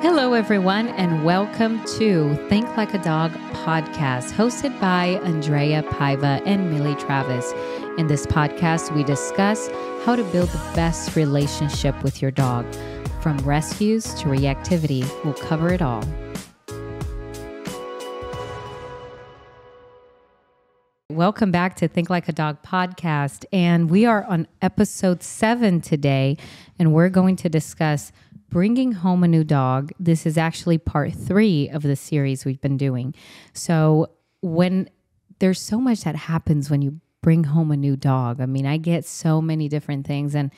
Hello, everyone, and welcome to Think Like a Dog podcast, hosted by Andreia Paiva and Millie Travis. In this podcast, we discuss how to build the best relationship with your dog. From rescues to reactivity, we'll cover it all. Welcome back to Think Like a Dog podcast. And we are on episode seven today, and we're going to discuss bringing home a new dog. This is actually part three of the series we've been doing. So, when there's so much that happens when you bring home a new dog, I mean, I get so many different things and,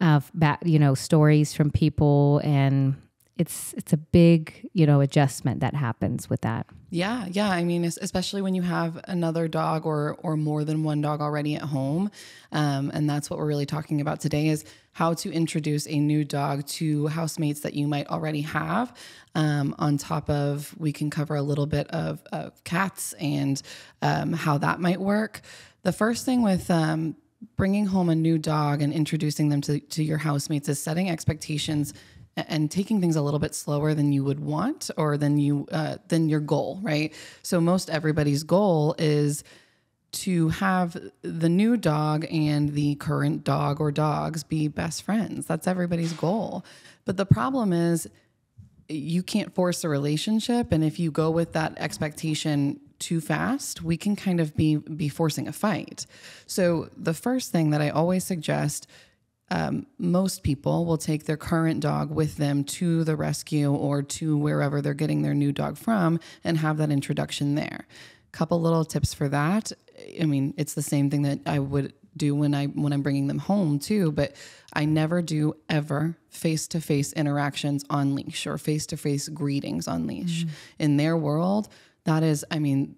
uh, back, you know, stories from people and it's it's a big you know adjustment that happens with that yeah yeah i mean especially when you have another dog or or more than one dog already at home um, and that's what we're really talking about today is how to introduce a new dog to housemates that you might already have um, on top of we can cover a little bit of, of cats and um, how that might work the first thing with um, bringing home a new dog and introducing them to, to your housemates is setting expectations and taking things a little bit slower than you would want or than you uh, than your goal, right? So most everybody's goal is to have the new dog and the current dog or dogs be best friends. That's everybody's goal. But the problem is you can't force a relationship and if you go with that expectation too fast, we can kind of be be forcing a fight. So the first thing that I always suggest um, most people will take their current dog with them to the rescue or to wherever they're getting their new dog from and have that introduction there. Couple little tips for that. I mean, it's the same thing that I would do when I when I'm bringing them home too, but I never do ever face-to-face interactions on leash or face-to-face greetings on leash. Mm. In their world, that is, I mean,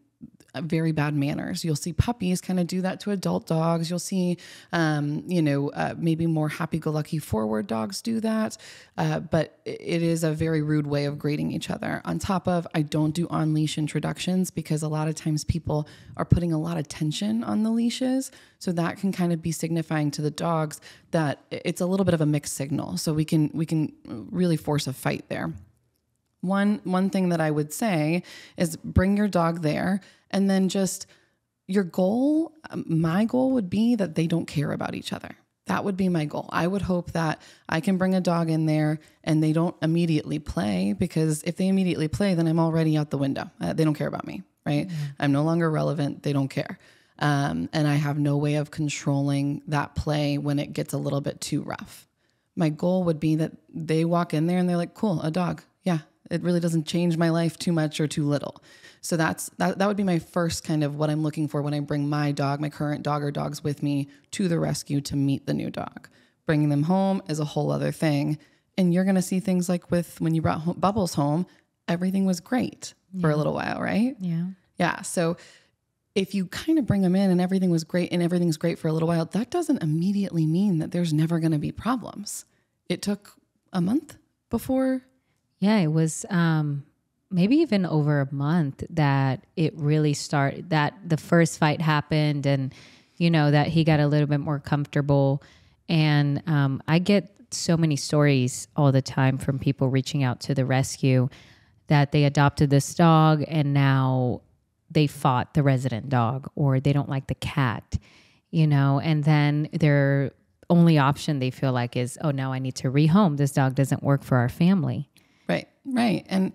very bad manners. You'll see puppies kind of do that to adult dogs. You'll see, um, you know, uh, maybe more happy-go-lucky forward dogs do that. Uh, but it is a very rude way of grading each other. On top of, I don't do on leash introductions because a lot of times people are putting a lot of tension on the leashes. So that can kind of be signifying to the dogs that it's a little bit of a mixed signal. So we can we can really force a fight there. One one thing that I would say is bring your dog there and then just your goal, um, my goal would be that they don't care about each other. That would be my goal. I would hope that I can bring a dog in there and they don't immediately play because if they immediately play, then I'm already out the window. Uh, they don't care about me, right? Mm-hmm. I'm no longer relevant. They don't care. Um, and I have no way of controlling that play when it gets a little bit too rough. My goal would be that they walk in there and they're like, cool, a dog. Yeah, it really doesn't change my life too much or too little. So that's that, that would be my first kind of what I'm looking for when I bring my dog, my current dog or dogs with me to the rescue to meet the new dog. Bringing them home is a whole other thing. And you're going to see things like with when you brought home, Bubbles home, everything was great yeah. for a little while, right? Yeah. Yeah. So if you kind of bring them in and everything was great and everything's great for a little while, that doesn't immediately mean that there's never going to be problems. It took a month before yeah, it was um, maybe even over a month that it really started. That the first fight happened, and you know that he got a little bit more comfortable. And um, I get so many stories all the time from people reaching out to the rescue that they adopted this dog and now they fought the resident dog or they don't like the cat, you know, and then their only option they feel like is, oh, now I need to rehome. This dog doesn't work for our family. Right, right. And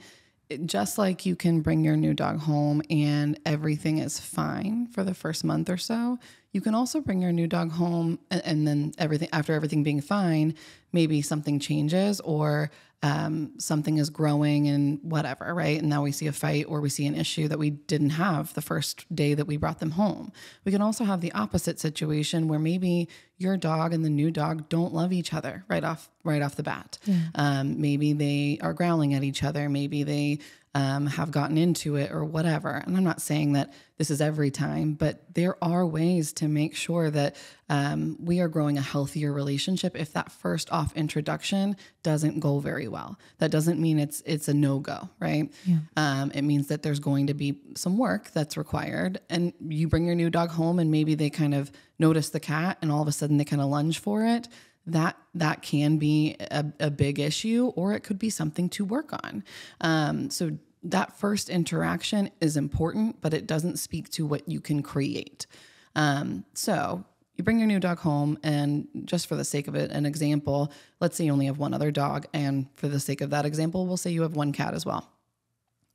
just like you can bring your new dog home and everything is fine for the first month or so, you can also bring your new dog home and, and then everything after everything being fine, maybe something changes or um, something is growing and whatever, right? And now we see a fight or we see an issue that we didn't have the first day that we brought them home. We can also have the opposite situation where maybe your dog and the new dog don't love each other right off right off the bat. Yeah. Um, maybe they are growling at each other. Maybe they um, have gotten into it or whatever. And I'm not saying that this is every time, but there are ways to make sure that um, we are growing a healthier relationship if that first off introduction doesn't go very well. That doesn't mean it's it's a no go, right? Yeah. Um, it means that there's going to be some work that's required, and you bring your new dog home, and maybe they kind of notice the cat, and all of a sudden they kind of lunge for it that that can be a, a big issue or it could be something to work on. Um, so that first interaction is important, but it doesn't speak to what you can create. Um, so you bring your new dog home, and just for the sake of it, an example, let's say you only have one other dog, and for the sake of that example, we'll say you have one cat as well.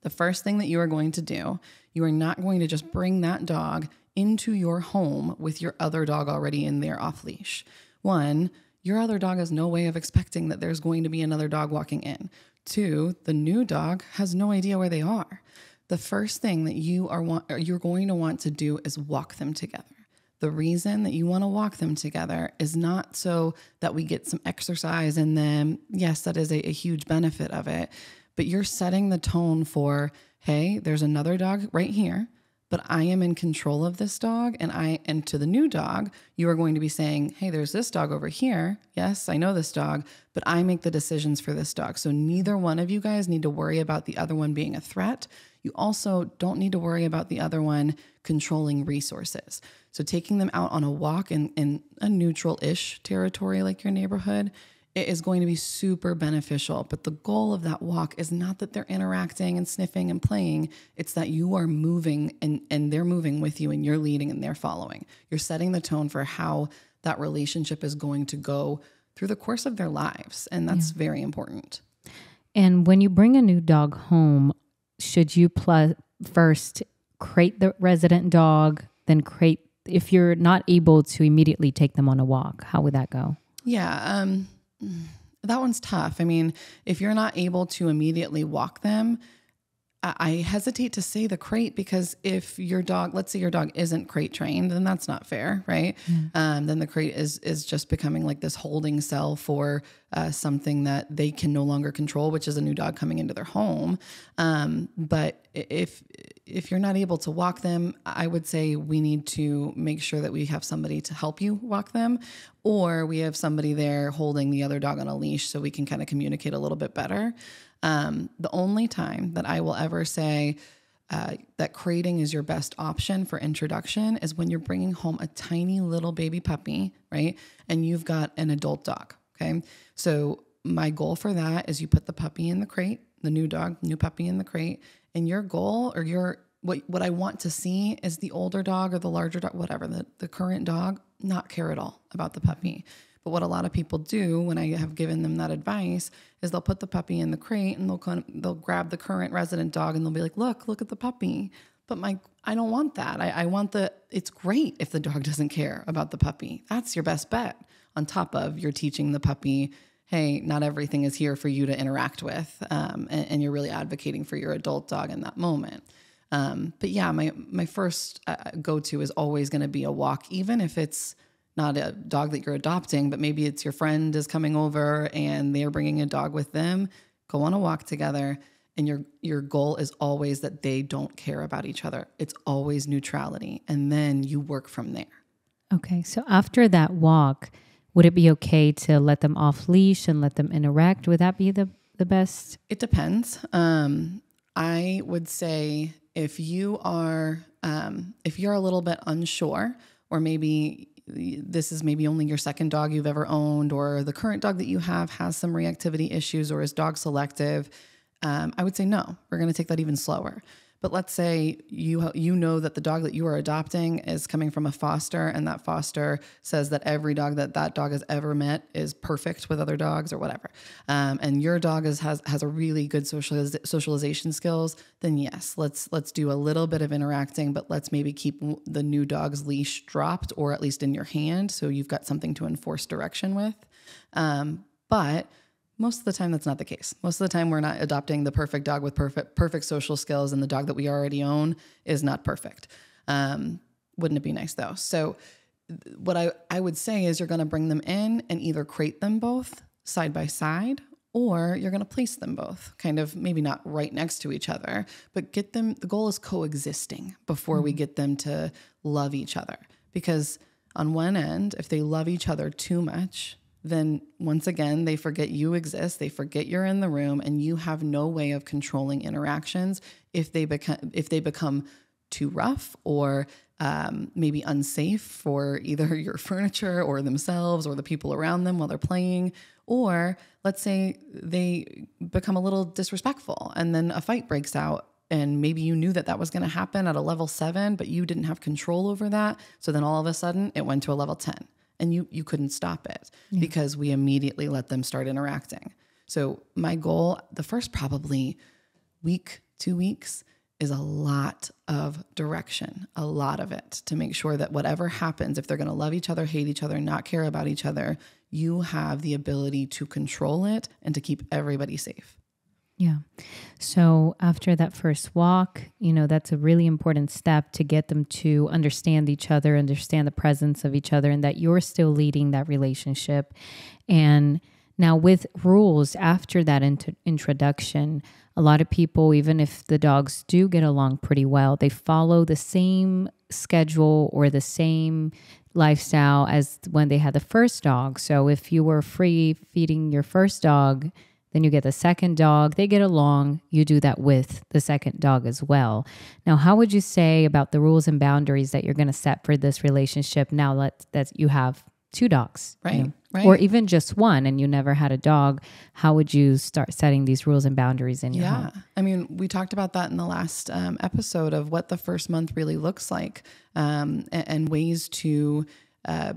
The first thing that you are going to do, you are not going to just bring that dog into your home with your other dog already in there off leash. One, your other dog has no way of expecting that there's going to be another dog walking in. Two, the new dog has no idea where they are. The first thing that you are want, you're going to want to do is walk them together. The reason that you want to walk them together is not so that we get some exercise in them. Yes, that is a, a huge benefit of it, but you're setting the tone for, hey, there's another dog right here but I am in control of this dog and I and to the new dog you are going to be saying hey there's this dog over here. Yes I know this dog but I make the decisions for this dog. So neither one of you guys need to worry about the other one being a threat. You also don't need to worry about the other one controlling resources. So taking them out on a walk in, in a neutral-ish territory like your neighborhood it is going to be super beneficial. But the goal of that walk is not that they're interacting and sniffing and playing, it's that you are moving and, and they're moving with you and you're leading and they're following. You're setting the tone for how that relationship is going to go through the course of their lives. And that's yeah. very important. And when you bring a new dog home, should you pl- first crate the resident dog, then crate if you're not able to immediately take them on a walk? How would that go? Yeah. Um, that one's tough. I mean, if you're not able to immediately walk them, I hesitate to say the crate because if your dog, let's say your dog isn't crate trained, then that's not fair, right? Mm. Um, then the crate is is just becoming like this holding cell for uh, something that they can no longer control, which is a new dog coming into their home. Um, but if if you're not able to walk them, I would say we need to make sure that we have somebody to help you walk them, or we have somebody there holding the other dog on a leash so we can kind of communicate a little bit better. Um, the only time that I will ever say uh, that crating is your best option for introduction is when you're bringing home a tiny little baby puppy, right? And you've got an adult dog. Okay. So, my goal for that is you put the puppy in the crate, the new dog, new puppy in the crate, and your goal or your what what I want to see is the older dog or the larger dog, whatever, the, the current dog, not care at all about the puppy. But what a lot of people do when I have given them that advice is they'll put the puppy in the crate and they'll they'll grab the current resident dog and they'll be like, "Look, look at the puppy." But my I don't want that. I, I want the it's great if the dog doesn't care about the puppy. That's your best bet. On top of you're teaching the puppy, hey, not everything is here for you to interact with, um, and, and, you're really advocating for your adult dog in that moment. Um, but yeah, my my first uh, go to is always going to be a walk, even if it's not a dog that you're adopting, but maybe it's your friend is coming over and they're bringing a dog with them. Go on a walk together and your your goal is always that they don't care about each other. It's always neutrality and then you work from there. Okay. So after that walk, would it be okay to let them off leash and let them interact? Would that be the the best? It depends. Um, I would say if you are um, if you're a little bit unsure or maybe this is maybe only your second dog you've ever owned, or the current dog that you have has some reactivity issues or is dog selective, um, I would say no. We're going to take that even slower. But let's say you you know that the dog that you are adopting is coming from a foster, and that foster says that every dog that that dog has ever met is perfect with other dogs or whatever, um, and your dog is, has has a really good socializ- socialization skills. Then yes, let's let's do a little bit of interacting, but let's maybe keep the new dog's leash dropped or at least in your hand, so you've got something to enforce direction with. Um, but most of the time that's not the case. Most of the time we're not adopting the perfect dog with perfect perfect social skills and the dog that we already own is not perfect. Um, wouldn't it be nice though? So what I, I would say is you're going to bring them in and either crate them both side by side or you're going to place them both kind of maybe not right next to each other but get them the goal is coexisting before mm-hmm. we get them to love each other. Because on one end if they love each other too much then once again, they forget you exist, they forget you're in the room, and you have no way of controlling interactions if they become if they become too rough or um, maybe unsafe for either your furniture or themselves or the people around them while they're playing. Or let's say they become a little disrespectful and then a fight breaks out. And maybe you knew that that was going to happen at a level seven, but you didn't have control over that. So then all of a sudden it went to a level 10 and you, you couldn't stop it yeah. because we immediately let them start interacting. So my goal, the first probably week, two weeks, is a lot of direction, a lot of it to make sure that whatever happens, if they're going to love each other, hate each other, not care about each other, you have the ability to control it and to keep everybody safe. Yeah. So after that first walk, you know, that's a really important step to get them to understand each other, understand the presence of each other, and that you're still leading that relationship. And now, with rules after that int- introduction, a lot of people, even if the dogs do get along pretty well, they follow the same schedule or the same lifestyle as when they had the first dog. So, if you were free feeding your first dog, then you get the second dog, they get along, you do that with the second dog as well. Now, how would you say about the rules and boundaries that you're going to set for this relationship now that, that you have two dogs? Right. You know? Right. Or even just one and you never had a dog, how would you start setting these rules and boundaries in your yeah. home? I mean, we talked about that in the last um, episode of what the first month really looks like um, and, and, ways to. Uh,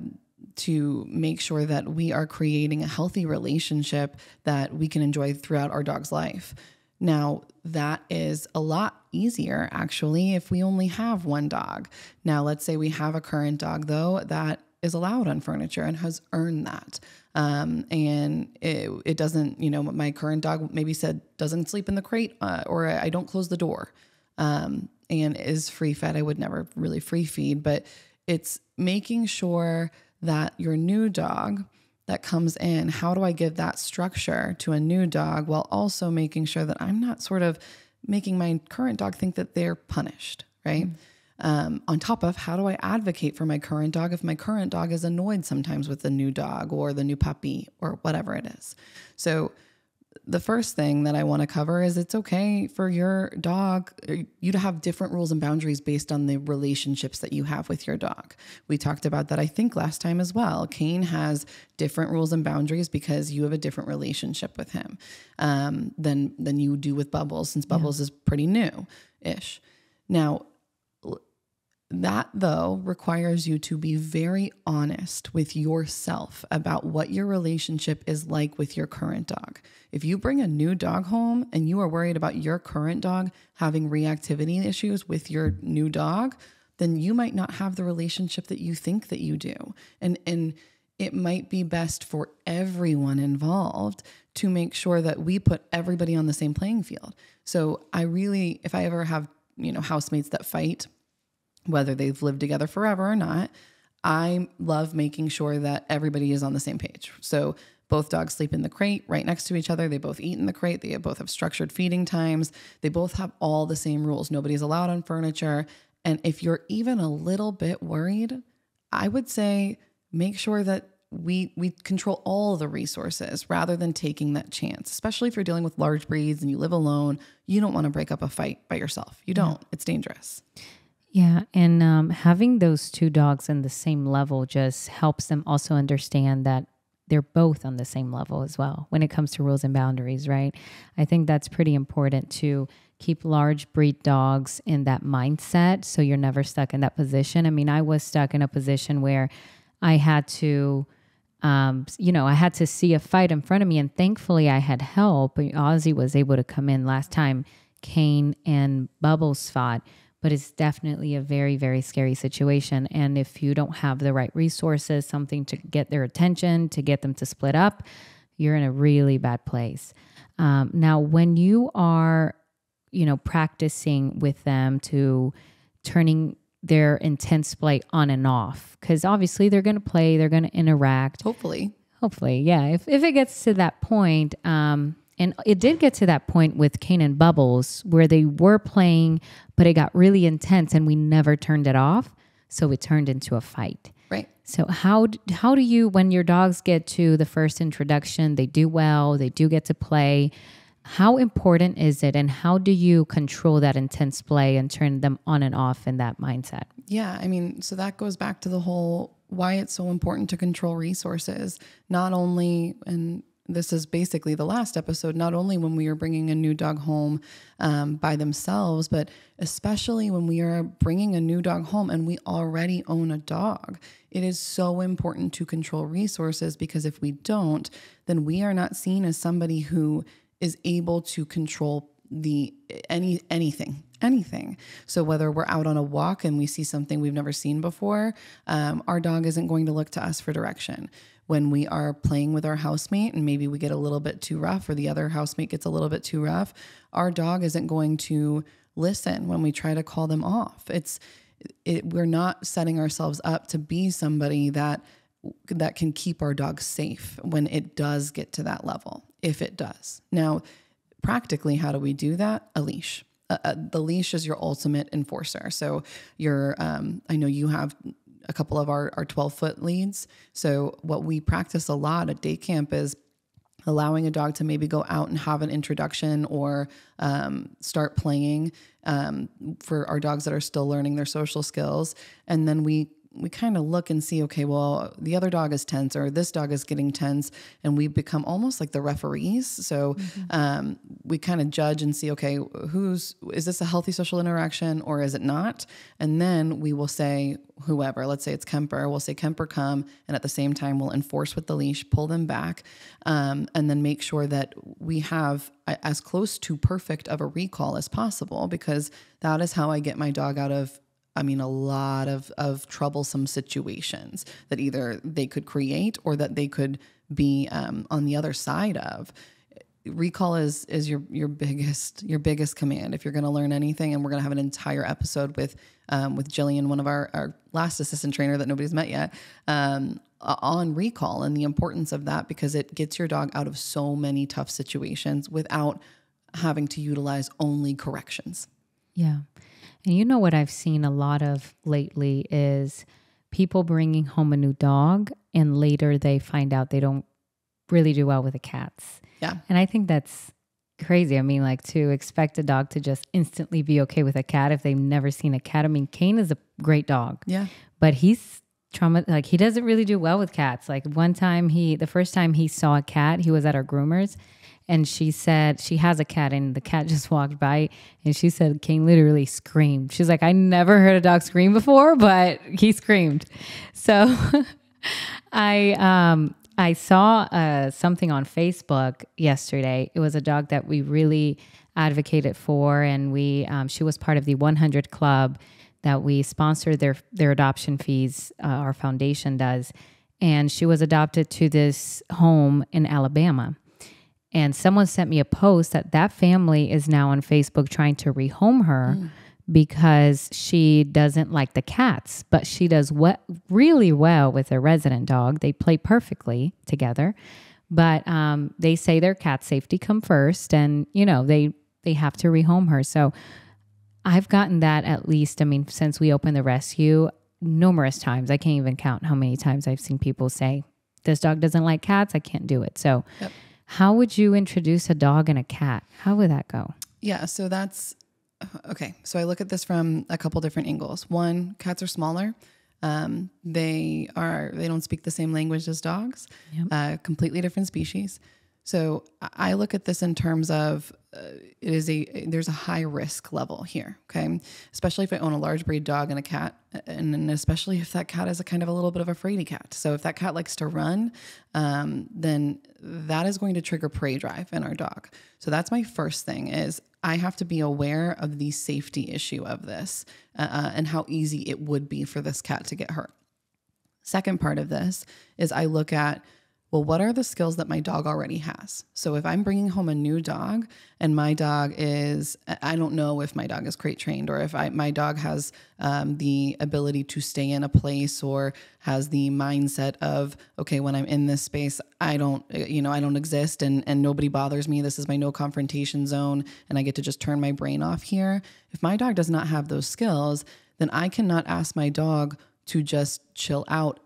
to make sure that we are creating a healthy relationship that we can enjoy throughout our dog's life. Now, that is a lot easier actually if we only have one dog. Now, let's say we have a current dog though that is allowed on furniture and has earned that. Um, and it, it, doesn't, you know, my current dog maybe said doesn't sleep in the crate uh, or I don't close the door um, and is free fed. I would never really free feed, but it's making sure that your new dog that comes in, how do I give that structure to a new dog while also making sure that I'm not sort of making my current dog think that they're punished, right? Mm-hmm. Um, on top of how do I advocate for my current dog if my current dog is annoyed sometimes with the new dog or the new puppy or whatever it is. So, the first thing that I want to cover is it's okay for your dog, you to have different rules and boundaries based on the relationships that you have with your dog. We talked about that, I think, last time as well. Kane has different rules and boundaries because you have a different relationship with him um, than, than you do with Bubbles, since Bubbles yeah. is pretty new ish. Now, that, though, requires you to be very honest with yourself about what your relationship is like with your current dog. If you bring a new dog home and you are worried about your current dog having reactivity issues with your new dog, then you might not have the relationship that you think that you do. And and it might be best for everyone involved to make sure that we put everybody on the same playing field. So I really if I ever have, you know, housemates that fight whether they've lived together forever or not, I love making sure that everybody is on the same page. So both dogs sleep in the crate right next to each other. They both eat in the crate. They both have structured feeding times. They both have all the same rules. Nobody's allowed on furniture. And if you're even a little bit worried, I would say make sure that we we control all the resources rather than taking that chance. Especially if you're dealing with large breeds and you live alone, you don't want to break up a fight by yourself. You don't. Yeah. It's dangerous. Yeah, and um, having those two dogs in the same level just helps them also understand that they're both on the same level as well when it comes to rules and boundaries, right? I think that's pretty important to keep large breed dogs in that mindset so you're never stuck in that position. I mean, I was stuck in a position where I had to. Um, you know, I had to see a fight in front of me, and thankfully I had help. Ozzy was able to come in last time. Kane and Bubbles fought but it's definitely a very, very scary situation. And if you don't have the right resources, something to get their attention, to get them to split up, you're in a really bad place. Um, now, when you are, you know, practicing with them to turning their intense play on and off, because obviously they're going to play, they're going to interact. Hopefully. Hopefully, yeah. If, if it gets to that point, um, and it did get to that point with Kane and Bubbles where they were playing, but it got really intense and we never turned it off. So it turned into a fight. Right. So how how do you when your dogs get to the first introduction, they do well, they do get to play. how important is it and how do you control that intense play and turn them on and off in that mindset? Yeah, I mean, so that goes back to the whole why it's so important to control resources, not only and this is basically the last episode, not only when we are bringing a new dog home um, by themselves, but especially when we are bringing a new dog home and we already own a dog. It is so important to control resources because if we don't, then we are not seen as somebody who is able to control the any anything anything so whether we're out on a walk and we see something we've never seen before um, our dog isn't going to look to us for direction when we are playing with our housemate and maybe we get a little bit too rough or the other housemate gets a little bit too rough our dog isn't going to listen when we try to call them off it's it, we're not setting ourselves up to be somebody that that can keep our dog safe when it does get to that level if it does. Now, practically, how do we do that? A leash. Uh, the leash is your ultimate enforcer. So, your, um, I know you have a couple of our, our 12 foot leads. So, what we practice a lot at day camp is allowing a dog to maybe go out and have an introduction or um, start playing um, for our dogs that are still learning their social skills. And then we we kind of look and see, okay, well, the other dog is tense or this dog is getting tense, and we become almost like the referees. So mm-hmm. um, we kind of judge and see, okay, who's is this a healthy social interaction or is it not? And then we will say, whoever, let's say it's Kemper, we'll say Kemper come, and at the same time we'll enforce with the leash, pull them back, um, and then make sure that we have as close to perfect of a recall as possible because that is how I get my dog out of I mean, a lot of, of troublesome situations that either they could create or that they could be um, on the other side of. Recall is is your your biggest your biggest command if you're going to learn anything, and we're going to have an entire episode with um, with Jillian, one of our, our last assistant trainer that nobody's met yet, um, on recall and the importance of that because it gets your dog out of so many tough situations without having to utilize only corrections. Yeah. And you know what I've seen a lot of lately is people bringing home a new dog and later they find out they don't really do well with the cats. Yeah. And I think that's crazy. I mean, like to expect a dog to just instantly be okay with a cat if they've never seen a cat. I mean, Kane is a great dog. Yeah. But he's trauma like he doesn't really do well with cats. Like one time he the first time he saw a cat, he was at our groomers and she said she has a cat and the cat just walked by and she said Kane literally screamed. She's like, I never heard a dog scream before, but he screamed. So I um I saw uh, something on Facebook yesterday. It was a dog that we really advocated for, and we um, she was part of the 100 Club that we sponsor their their adoption fees. Uh, our foundation does, and she was adopted to this home in Alabama. And someone sent me a post that that family is now on Facebook trying to rehome her mm. because she doesn't like the cats, but she does what really well with their resident dog. They play perfectly together, but um, they say their cat safety come first, and you know they they have to rehome her. So I've gotten that at least. I mean, since we opened the rescue, numerous times. I can't even count how many times I've seen people say, "This dog doesn't like cats. I can't do it." So. Yep how would you introduce a dog and a cat? How would that go? Yeah, so that's okay. So I look at this from a couple different angles. One, cats are smaller. Um, they are they don't speak the same language as dogs. Yep. Uh, completely different species. So I look at this in terms of uh, it is a there's a high risk level here. Okay, especially if I own a large breed dog and a cat, and, and especially if that cat is a kind of a little bit of a fraidy cat. So if that cat likes to run, um, then that is going to trigger prey drive in our dog. So that's my first thing is I have to be aware of the safety issue of this uh, uh and how easy it would be for this cat to get hurt. Second part of this is I look at well, what are the skills that my dog already has? So if I'm bringing home a new dog and my dog is, I don't know if my dog is crate trained or if I, my dog has um, the ability to stay in a place or has the mindset of, okay, when I'm in this space, I don't, you know, I don't exist and, and nobody bothers me. This is my no confrontation zone and I get to just turn my brain off here. If my dog does not have those skills, then I cannot ask my dog to just chill out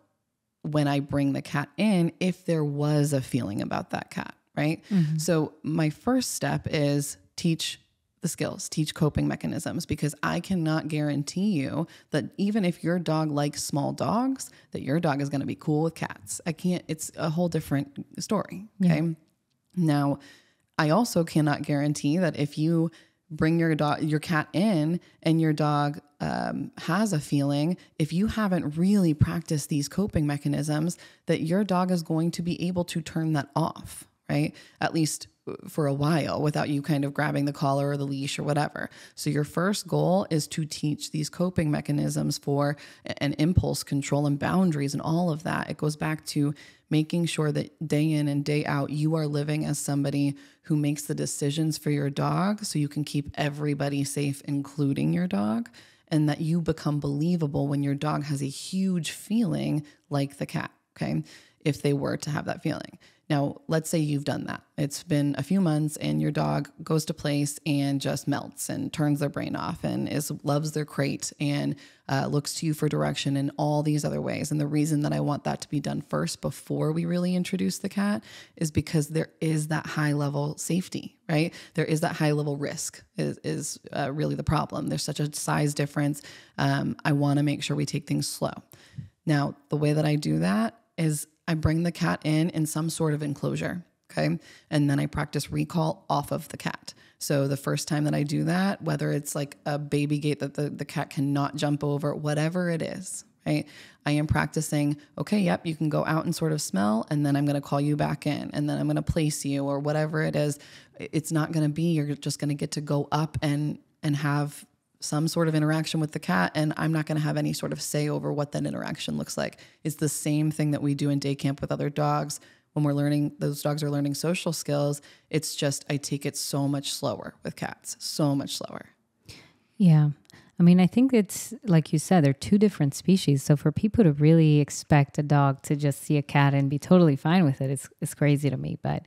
when I bring the cat in if there was a feeling about that cat. right? Mm-hmm. So my first step is teach the skills, teach coping mechanisms because I cannot guarantee you that even if your dog likes small dogs, that your dog is going to be cool with cats. I can't, it's a whole different story. Okay. Now, I also cannot guarantee that if you bring your dog, your cat in, and your dog um, has a feeling, if you haven't really practiced these coping mechanisms, that your dog is going to be able to turn that off, right? At least for a while without you kind of grabbing the collar or the leash or whatever. So your first goal is to teach these coping mechanisms for and impulse control and boundaries and all of that. It goes back to making sure that day in and day out you are living as somebody who makes the decisions for your dog so you can keep everybody safe including your dog and that you become believable when your dog has a huge feeling like the cat, okay? If they were to have that feeling. Now, let's say you've done that. It's been a few months and your dog goes to place and just melts and turns their brain off and is loves their crate and uh, looks to you for direction in all these other ways. And the reason that I want that to be done first before we really introduce the cat is because there is that high level safety, right? There is that high level risk is, is uh, really the problem. There's such a size difference. Um, I want to make sure we take things slow. Now, the way that I do that is I bring the cat in in some sort of enclosure. Okay. And then I practice recall off of the cat. So the first time that I do that, whether it's like a baby gate that the, the cat cannot jump over, whatever it is, right? I am practicing, okay, yep, you can go out and sort of smell, and then I'm going to call you back in, and then I'm going to place you or whatever it is. It's not going to be, you're just going to get to go up and and have some sort of interaction with the cat and I'm not going to have any sort of say over what that interaction looks like. It's the same thing that we do in day camp with other dogs when we're learning those dogs are learning social skills. It's just I take it so much slower with cats, so much slower. Yeah. I mean, I think it's like you said, they're two different species. So for people to really expect a dog to just see a cat and be totally fine with it, it's, it's crazy to me. But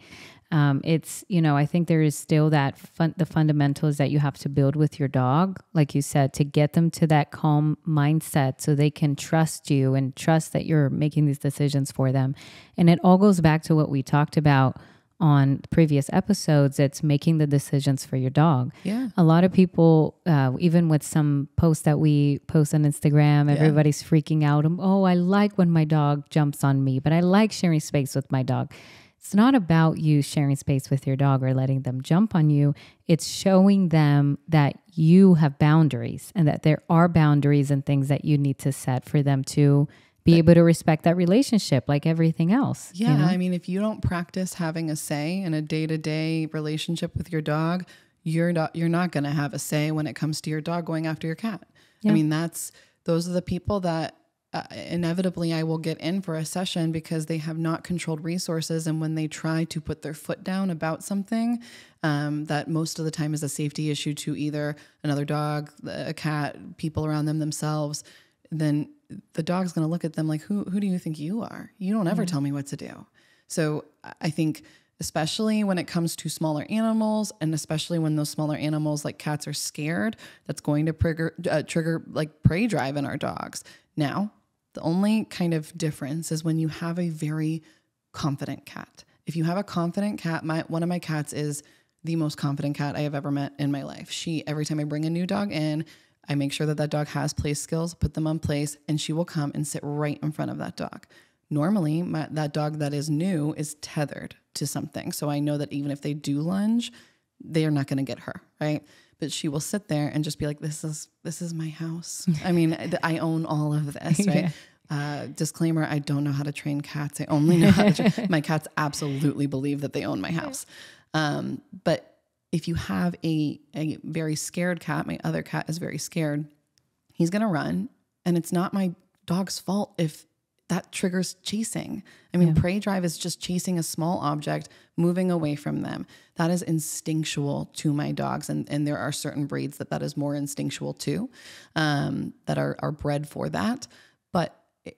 um, it's, you know, I think there is still that fun, the fundamentals that you have to build with your dog, like you said, to get them to that calm mindset so they can trust you and trust that you're making these decisions for them. And it all goes back to what we talked about on previous episodes it's making the decisions for your dog. Yeah. a lot of people uh, even with some posts that we post on instagram everybody's freaking out. Oh i like when my dog jumps on me but i like sharing space with my dog. It's not about you sharing space with your dog or letting them jump on you. It's showing them that you have boundaries and that there are boundaries and things that you need to set for them to be able to respect that relationship like everything else you Yeah, know? I mean, if you don't practice having a say in a day-to-day relationship with your dog, you're not you're not going to have a say when it comes to your dog going after your cat. I mean, that's those are the people that uh, inevitably I will get in for a session because they have not controlled resources, and when they try to put their foot down about something, um, that most of the time is a safety issue to either another dog, a cat, people around them themselves, then the dog's going to look at them like, who, who do you think you are? You don't ever tell me what to do. So I think, especially when it comes to smaller animals, and especially when those smaller animals like cats are scared, that's going to trigger, uh, trigger like prey drive in our dogs. Now, the only kind of difference is when you have a very confident cat. If you have a confident cat, my one of my cats is the most confident cat I have ever met in my life. She every time I bring a new dog in, I make sure that that dog has place skills, put them on place, and she will come and sit right in front of that dog. Normally, my, that dog that is new is tethered to something. So I know that even if they do lunge, they are not going to get her, right? But she will sit there and just be like, "This is this is my house. I mean, I own all of this, right?" Uh, disclaimer: I don't know how to train cats. I only know how to. Train. my cats absolutely believe that they own my house. Um, but if you have a a very scared cat, my other cat is very scared. He's gonna run, and it's not my dog's fault if that triggers chasing. I mean, prey drive is just chasing a small object, moving away from them. That is instinctual to my dogs, and and there are certain breeds that that is more instinctual too, um, that are are bred for that.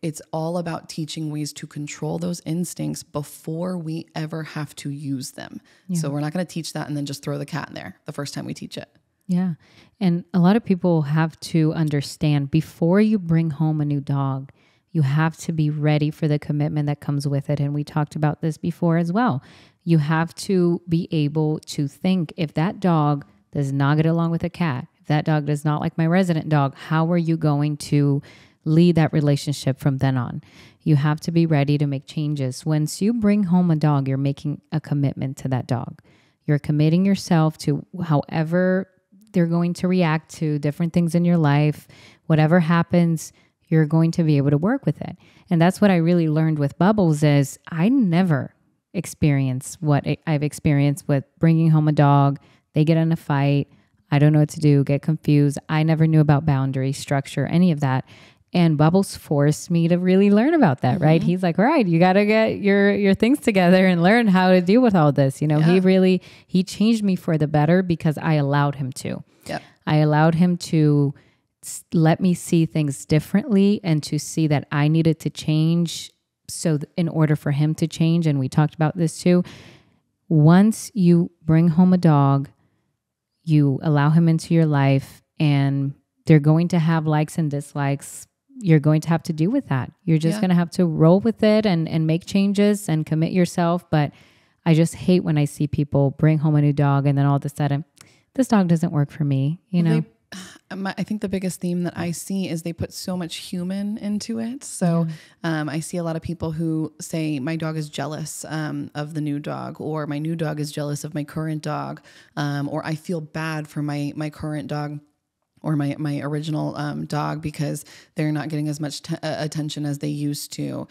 It's all about teaching ways to control those instincts before we ever have to use them. So we're not going to teach that and then just throw the cat in there the first time we teach it. Yeah. And a lot of people have to understand before you bring home a new dog, You have to be ready for the commitment that comes with it. And we talked about this before as well. You have to be able to think if that dog does not get along with a cat, if that dog does not like my resident dog, how are you going to lead that relationship from then on? You have to be ready to make changes. Once you bring home a dog, you're making a commitment to that dog. You're committing yourself to however they're going to react to different things in your life. Whatever happens, you're going to be able to work with it. And that's what I really learned with Bubbles is I never experience what I've experienced with bringing home a dog. They get in a fight. I don't know what to do, get confused. I never knew about boundary structure, any of that. And Bubbles forced me to really learn about that, mm-hmm. right? He's like, all right, you got to get your your things together and learn how to deal with all this. You know, yeah. he really he changed me for the better because I allowed him to. Yeah. I allowed him to let me see things differently and to see that I needed to change so th- in order for him to change and we talked about this too. Once you bring home a dog, you allow him into your life and they're going to have likes and dislikes you're going to have to deal with that. You're just yeah. going to have to roll with it and and make changes and commit yourself. But I just hate when I see people bring home a new dog and then all of a sudden, this dog doesn't work for me. You know. They, I think the biggest theme that I see is they put so much human into it. So yeah. um, I see a lot of people who say my dog is jealous um, of the new dog, or my new dog is jealous of my current dog, um, or I feel bad for my my current dog or my my original um, dog because they're not getting as much t- uh, attention as they used to.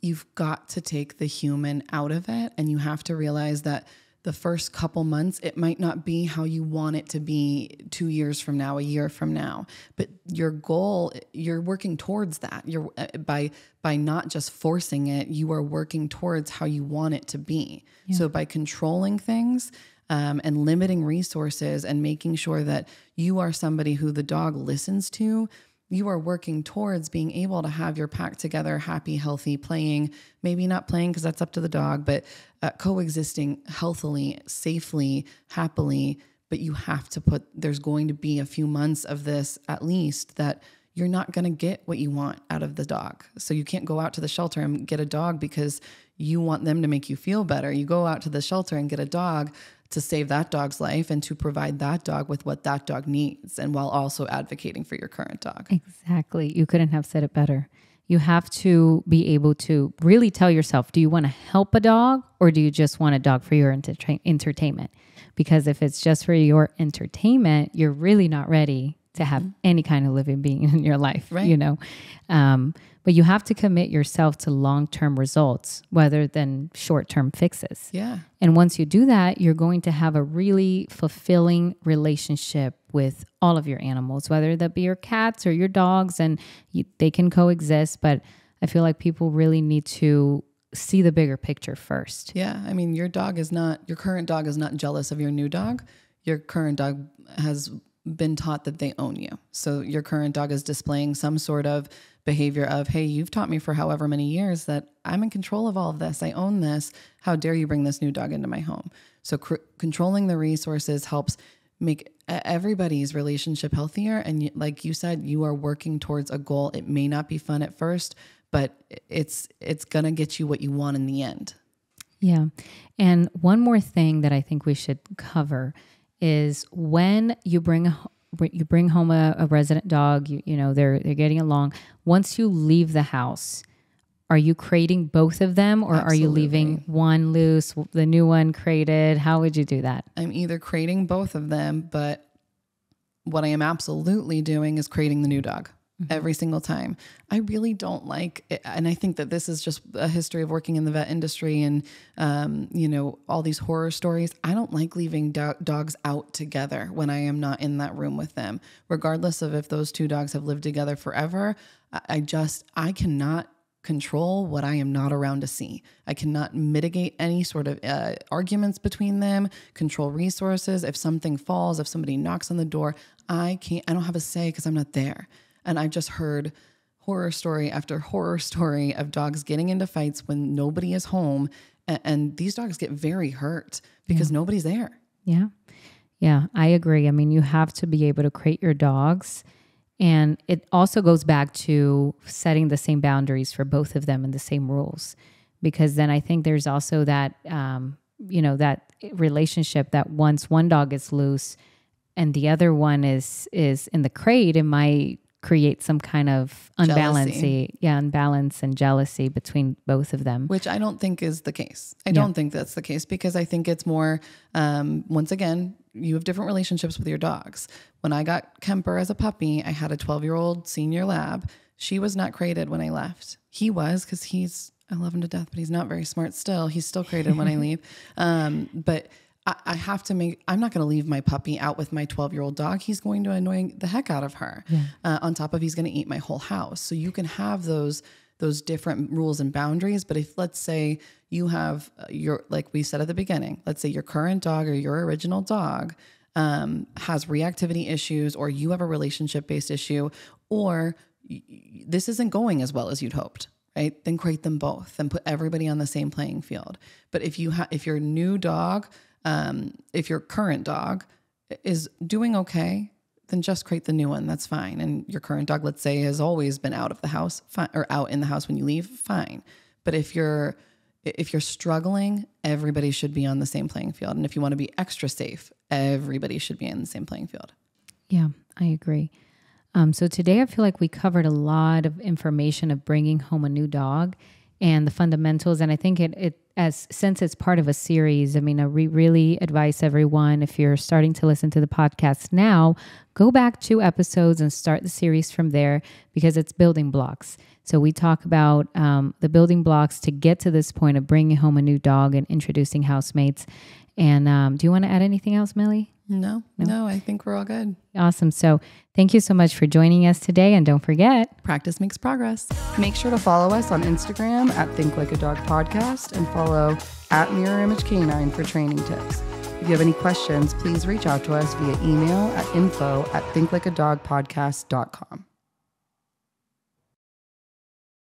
You've got to take the human out of it, and you have to realize that the first couple months it might not be how you want it to be two years from now a year from now but your goal you're working towards that you're uh, by by not just forcing it you are working towards how you want it to be yeah. so by controlling things um, and limiting resources and making sure that you are somebody who the dog listens to, you are working towards being able to have your pack together, happy, healthy, playing, maybe not playing because that's up to the dog, but uh, coexisting healthily, safely, happily. But you have to put, there's going to be a few months of this at least that you're not going to get what you want out of the dog. So you can't go out to the shelter and get a dog because you want them to make you feel better. You go out to the shelter and get a dog to save that dog's life and to provide that dog with what that dog needs and while also advocating for your current dog. Exactly. You couldn't have said it better. You have to be able to really tell yourself do you want to help a dog or do you just want a dog for your entertainment? Because if it's just for your entertainment, you're really not ready to have mm-hmm. any kind of living being in your life, right. you know? Um, but you have to commit yourself to long term results rather than short term fixes. Yeah. And once you do that, you're going to have a really fulfilling relationship with all of your animals, whether that be your cats or your dogs, and you, they can coexist. But I feel like people really need to see the bigger picture first. Yeah. I mean, your dog is not, your current dog is not jealous of your new dog. Your current dog has been taught that they own you. So your current dog is displaying some sort of behavior of, hey, you've taught me for however many years that I'm in control of all of this. I own this. How dare you bring this new dog into my home? So cr- controlling the resources helps make everybody's relationship healthier. And like you said, you are working towards a goal. It may not be fun at first, but it's it's gonna get you what you want in the end. Yeah. And one more thing that I think we should cover is when you bring you bring home a, a resident dog, you, you know, they're, they're getting along. Once you leave the house, are you creating both of them or Absolutely. are you leaving one loose, the new one crated? How would you do that? I'm either creating both of them, but what I am absolutely doing is creating the new dog mm-hmm. every single time. I really don't like, it, and I think that this is just a history of working in the vet industry and, um, you know, all these horror stories. I don't like leaving do- dogs out together when I am not in that room with them, regardless of if those two dogs have lived together forever. I, I just, I cannot control what I am not around to see. I cannot mitigate any sort of uh, arguments between them, control resources. If something falls, if somebody knocks on the door, I can't, I don't have a say because I'm not there. And I've just heard horror story after horror story of dogs getting into fights when nobody is home. And, and these dogs get very hurt because yeah. nobody's there. Yeah. Yeah, I agree. I mean, you have to be able to create your dogs And it also goes back to setting the same boundaries for both of them and the same rules, because then I think there's also that, um, you know, that relationship that once one dog is loose and the other one is is in the crate, it might create some kind of unbalance, yeah, unbalance and jealousy between both of them. Which I don't think is the case. I yeah. don't think that's the case because I think it's more, um, once again, you have different relationships with your dogs. When I got Kemper as a puppy, I had a 12 year old senior lab. She was not crated when I left. He was because he's, I love him to death, but he's not very smart still. He's still crated when I leave. Um, but I, have to make, I'm not going to leave my puppy out with my 12 year old dog. He's going to annoy the heck out of her. Yeah. Uh, on top of he's going to eat my whole house. So you can have those, those different rules and boundaries. But if let's say you have uh, your, like we said at the beginning, let's say your current dog or your original dog um, has reactivity issues, or you have a relationship based issue, or y- this isn't going as well as you'd hoped right then create them both and put everybody on the same playing field but if you have if your new dog um, if your current dog is doing okay, then just create the new one. That's fine. And your current dog, let's say, has always been out of the house, or out in the house when you leave, fine. But if you're if you're struggling, everybody should be on the same playing field. And if you want to be extra safe, everybody should be in the same playing field. Yeah, I agree. Um, so today I feel like we covered a lot of information of bringing home a new dog and the fundamentals. And I think it, it as since it's part of a series, I mean, I re- really advise everyone if you're starting to listen to the podcast now, go back two episodes and start the series from there because it's building blocks. So we talk about um, the building blocks to get to this point of bringing home a new dog and introducing housemates. And um, do you want to add anything else, Millie? No, no, no, I think we're all good. Awesome. So thank you so much for joining us today. And don't forget, practice makes progress. Make sure to follow us on Instagram at Think Like a Dog Podcast and follow at Mirror Image Canine for training tips. If you have any questions, please reach out to us via email at info at thinklikeadogpodcast.com.